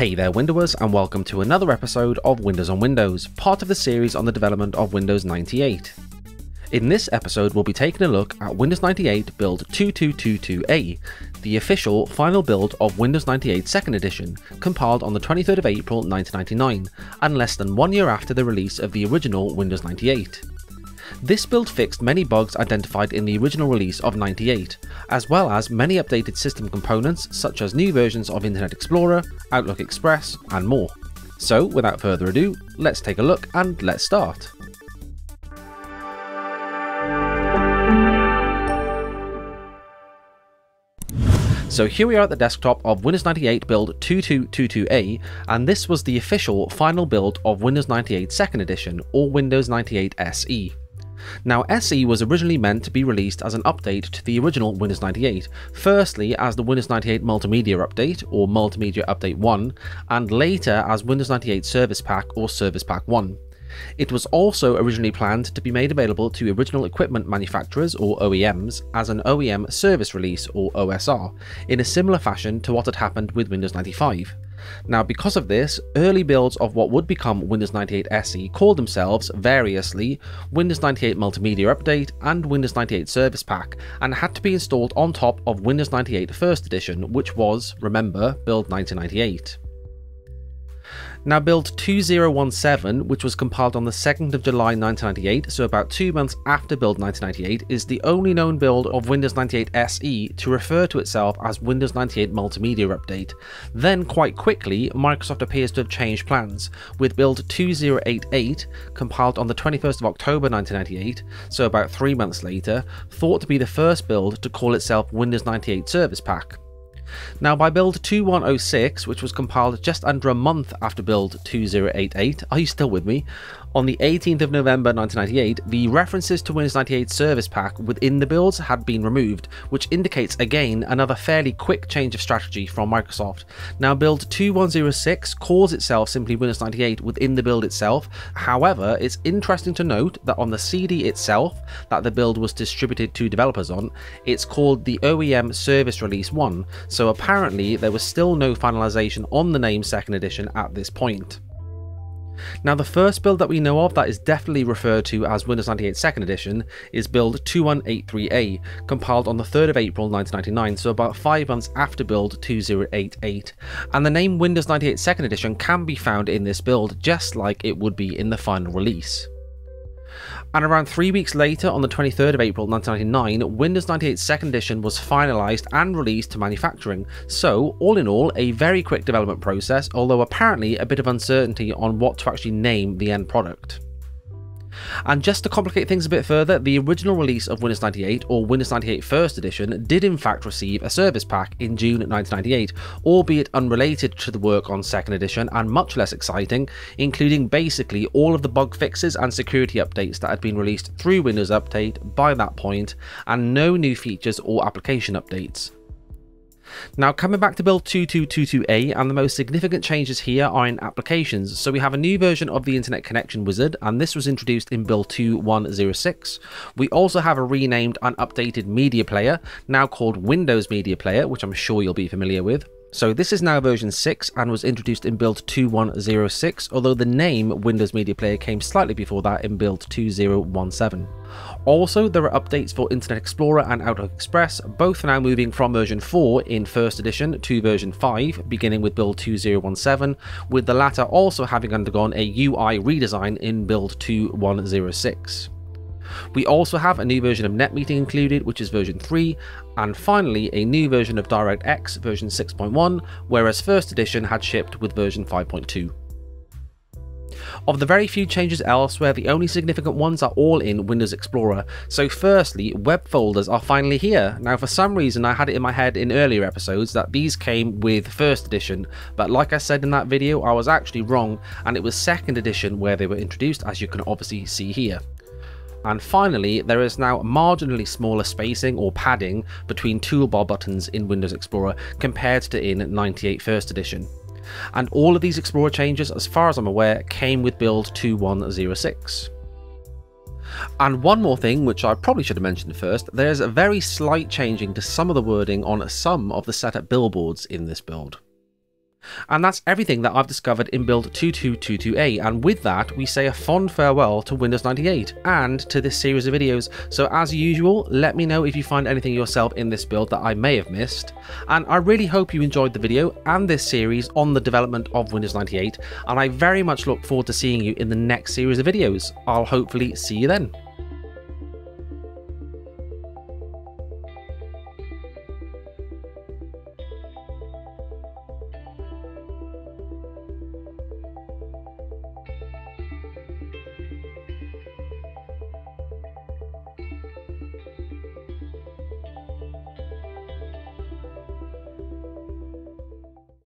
Hey there Windowers and welcome to another episode of Windows on Windows, part of the series on the development of Windows 98. In this episode we'll be taking a look at Windows 98 build 2222A, the official final build of Windows 98 2nd edition, compiled on the 23rd of April 1999, and less than one year after the release of the original Windows 98. This build fixed many bugs identified in the original release of 98, as well as many updated system components such as new versions of Internet Explorer, Outlook Express, and more. So without further ado, let's take a look and let's start. So here we are at the desktop of Windows 98 build 2222A, and this was the official final build of Windows 98 2nd edition, or Windows 98 SE. Now SE was originally meant to be released as an update to the original Windows 98, firstly as the Windows 98 Multimedia Update or Multimedia Update 1, and later as Windows 98 Service Pack or Service Pack 1. It was also originally planned to be made available to original equipment manufacturers or OEMs as an OEM service release or OSR, in a similar fashion to what had happened with Windows 95. Now because of this, early builds of what would become Windows 98 SE called themselves variously Windows 98 Multimedia Update and Windows 98 Service Pack and had to be installed on top of Windows 98 First Edition which was, remember, build 1998. Now build 2017, which was compiled on the 2nd of July 1998, so about two months after build 1998, is the only known build of Windows 98 SE to refer to itself as Windows 98 Multimedia Update. Then quite quickly, Microsoft appears to have changed plans, with build 2088, compiled on the 21st of October 1998, so about three months later, thought to be the first build to call itself Windows 98 Service Pack. Now by build 2106, which was compiled just under a month after build 2088, are you still with me? On the 18th of November 1998, the references to Windows 98 Service Pack within the builds had been removed, which indicates again another fairly quick change of strategy from Microsoft. Now build 2106 calls itself simply Windows 98 within the build itself, however it's interesting to note that on the CD itself that the build was distributed to developers on, it's called the OEM Service Release 1, so apparently there was still no finalization on the name 2nd edition at this point. Now the first build that we know of that is definitely referred to as Windows 98 2nd Edition is build 2183A, compiled on the 3rd of April 1999, so about 5 months after build 2088. And the name Windows 98 2nd Edition can be found in this build just like it would be in the final release. And around three weeks later, on the 23rd of April 1999, Windows 98 2nd Edition was finalised and released to manufacturing, so all in all, a very quick development process, although apparently a bit of uncertainty on what to actually name the end product. And just to complicate things a bit further, the original release of Windows 98 or Windows 98 First Edition did in fact receive a service pack in June 1998, albeit unrelated to the work on 2nd Edition and much less exciting, including basically all of the bug fixes and security updates that had been released through Windows Update by that point, and no new features or application updates. Now coming back to build 2222A and the most significant changes here are in applications. So we have a new version of the Internet Connection Wizard and this was introduced in build 2106. We also have a renamed and updated media player now called Windows Media Player which I'm sure you'll be familiar with. So this is now version 6 and was introduced in build 2106, although the name Windows Media Player came slightly before that in build 2017. Also, there are updates for Internet Explorer and Outlook Express, both now moving from version 4 in first edition to version 5, beginning with build 2017, with the latter also having undergone a UI redesign in build 2106. We also have a new version of NetMeeting included, which is version 3, and finally a new version of DirectX version 6.1, whereas first edition had shipped with version 5.2. Of the very few changes elsewhere, the only significant ones are all in Windows Explorer. So firstly, web folders are finally here. Now for some reason I had it in my head in earlier episodes that these came with first edition, but like I said in that video, I was actually wrong and it was second edition where they were introduced as you can obviously see here. And finally, there is now marginally smaller spacing or padding between toolbar buttons in Windows Explorer compared to in 98 First Edition. And all of these Explorer changes, as far as I'm aware, came with build 2106. And one more thing, which I probably should have mentioned first, there's a very slight changing to some of the wording on some of the setup billboards in this build. And that's everything that I've discovered in build 2222A, and with that, we say a fond farewell to Windows 98 and to this series of videos. So as usual, let me know if you find anything yourself in this build that I may have missed. And I really hope you enjoyed the video and this series on the development of Windows 98, and I very much look forward to seeing you in the next series of videos. I'll hopefully see you then.